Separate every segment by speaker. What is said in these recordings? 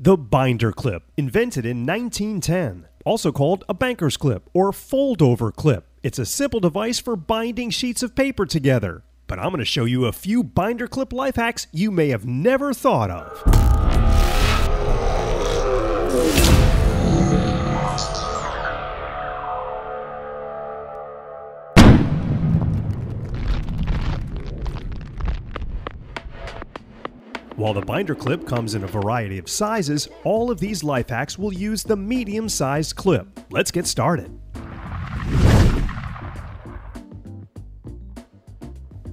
Speaker 1: The binder clip, invented in 1910, also called a banker's clip or fold over clip. It's a simple device for binding sheets of paper together. But I'm going to show you a few binder clip life hacks you may have never thought of. While the binder clip comes in a variety of sizes, all of these life hacks will use the medium sized clip. Let's get started.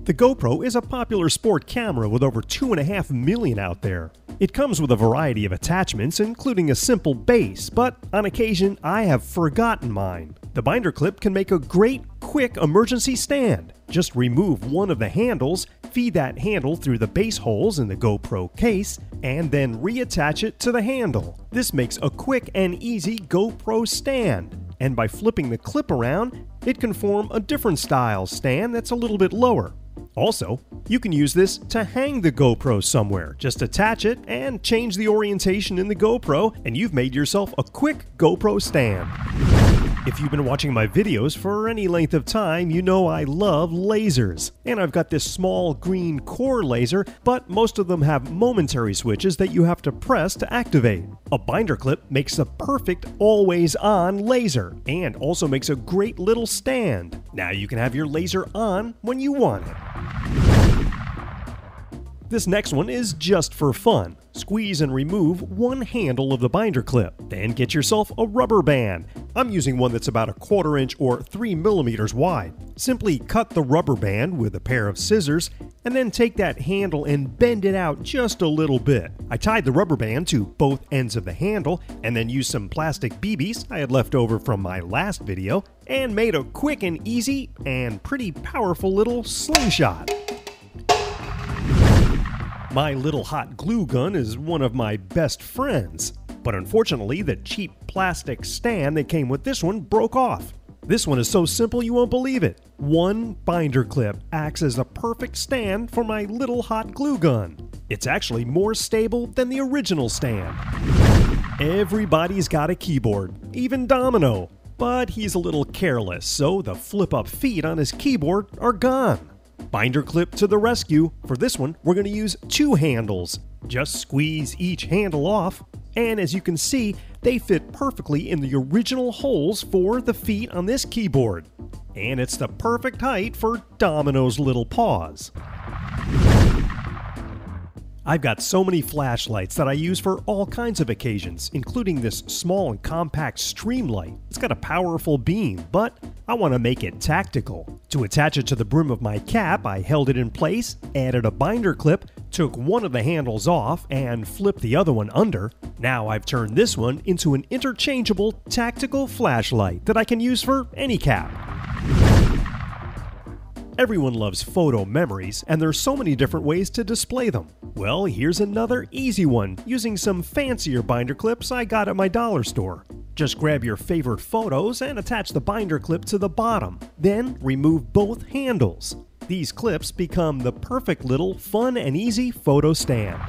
Speaker 1: The GoPro is a popular sport camera with over 2.5 million out there. It comes with a variety of attachments, including a simple base, but on occasion I have forgotten mine. The binder clip can make a great, quick emergency stand. Just remove one of the handles, feed that handle through the base holes in the GoPro case, and then reattach it to the handle. This makes a quick and easy GoPro stand. And by flipping the clip around, it can form a different style stand that's a little bit lower. Also, you can use this to hang the GoPro somewhere. Just attach it and change the orientation in the GoPro, and you've made yourself a quick GoPro stand. If you've been watching my videos for any length of time, you know I love lasers. And I've got this small green core laser, but most of them have momentary switches that you have to press to activate. A binder clip makes the perfect always on laser and also makes a great little stand. Now you can have your laser on when you want it. This next one is just for fun. Squeeze and remove one handle of the binder clip. Then get yourself a rubber band. I'm using one that's about a quarter inch or 3 millimeters wide. Simply cut the rubber band with a pair of scissors and then take that handle and bend it out just a little bit. I tied the rubber band to both ends of the handle and then used some plastic BBs I had left over from my last video and made a quick and easy and pretty powerful little slingshot. My little hot glue gun is one of my best friends, but unfortunately, the cheap plastic stand that came with this one broke off. This one is so simple you won't believe it. One binder clip acts as a perfect stand for my little hot glue gun. It's actually more stable than the original stand. Everybody's got a keyboard, even Domino, but he's a little careless, so the flip up feet on his keyboard are gone. Binder clip to the rescue. For this one, we're going to use two handles. Just squeeze each handle off, and as you can see, they fit perfectly in the original holes for the feet on this keyboard. And it's the perfect height for Domino's little paws. I've got so many flashlights that I use for all kinds of occasions, including this small and compact streamlight. It's got a powerful beam, but I want to make it tactical. To attach it to the brim of my cap, I held it in place, added a binder clip, took one of the handles off, and flipped the other one under. Now I've turned this one into an interchangeable tactical flashlight that I can use for any cap. Everyone loves photo memories, and there's so many different ways to display them. Well, here's another easy one using some fancier binder clips I got at my dollar store. Just grab your favorite photos and attach the binder clip to the bottom. Then remove both handles. These clips become the perfect little fun and easy photo stand.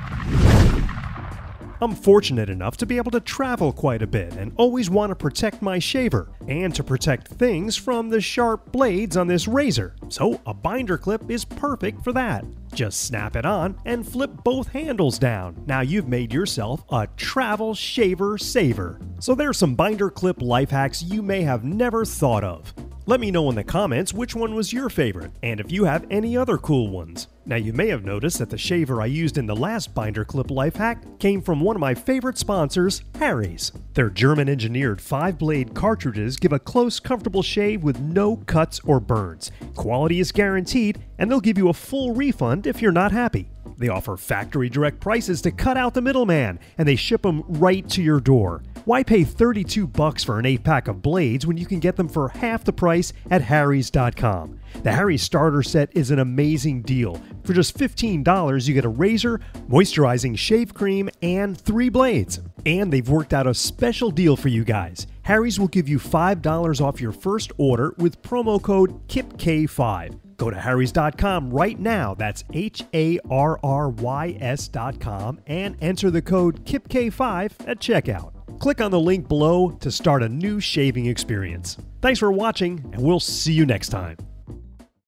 Speaker 1: I'm fortunate enough to be able to travel quite a bit and always want to protect my shaver and to protect things from the sharp blades on this razor, so a binder clip is perfect for that. Just snap it on and flip both handles down. Now you've made yourself a travel shaver saver. So there's some binder clip life hacks you may have never thought of. Let me know in the comments which one was your favorite, and if you have any other cool ones. Now, you may have noticed that the shaver I used in the last binder clip life hack came from one of my favorite sponsors, Harry's. Their German engineered 5 blade cartridges give a close, comfortable shave with no cuts or burns. Quality is guaranteed, and they'll give you a full refund if you're not happy. They offer factory direct prices to cut out the middleman, and they ship them right to your door. Why pay 32 bucks for an 8 pack of blades when you can get them for half the price at harrys.com? The Harry's starter set is an amazing deal. For just $15, you get a razor, moisturizing shave cream, and 3 blades. And they've worked out a special deal for you guys. Harry's will give you $5 off your first order with promo code KIPKAY5. Go to harrys.com right now. That's H A R R Y S.com and enter the code KIPKAY5 at checkout. Click on the link below to start a new shaving experience. Thanks for watching, and we'll see you next time.